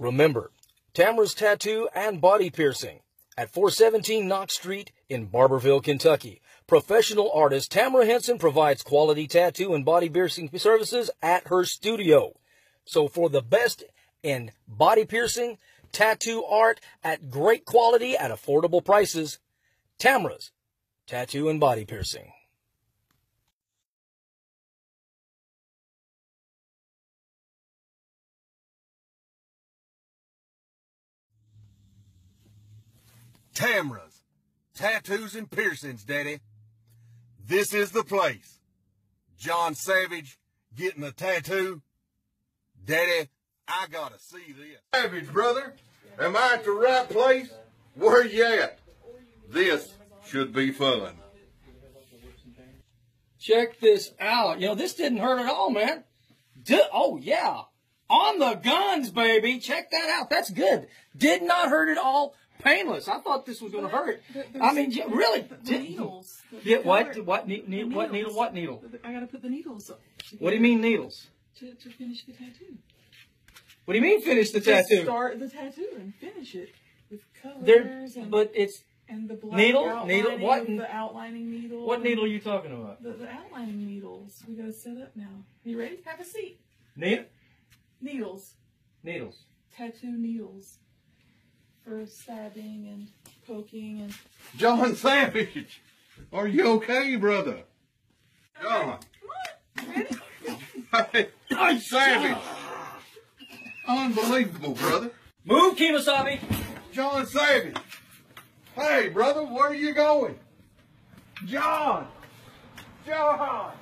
Remember, Tamara's Tattoo and Body Piercing at 417 Knox Street in Barbourville, Kentucky. Professional artist Tamara Henson provides quality tattoo and body piercing services at her studio. So for the best in body piercing, tattoo art at great quality at affordable prices, Tamara's Tattoo and Body Piercing. Tamara's. Tattoos and piercings, Daddy. This is the place. John Savage getting a tattoo. Daddy, I gotta see this. Savage, brother. Am I at the right place? Where you at? This should be fun. Check this out. You know, this didn't hurt at all, man. D- oh, yeah. On the guns, baby. Check that out. That's good. Did not hurt at all. Painless. I thought this was going to hurt. I mean, really. The needles. Yeah, what? What, ne- ne- the what needle? What needle? I gotta put the needles up. What do you mean needles? To, to finish the tattoo. What do you mean finish the Just tattoo? start the tattoo and finish it with colors There, and, but it's and the black Needle? Needle? What? the outlining needle. what needle are you talking about? The, the outlining needles. We gotta set up now. You ready? Have a seat. Needle? Needles. Needles. Tattoo needles. For stabbing and poking and. John Savage, are you okay, brother? John. Hey, Savage. Unbelievable, brother. Move, Kemosabe. John Savage. Hey, brother, where are you going? John. John.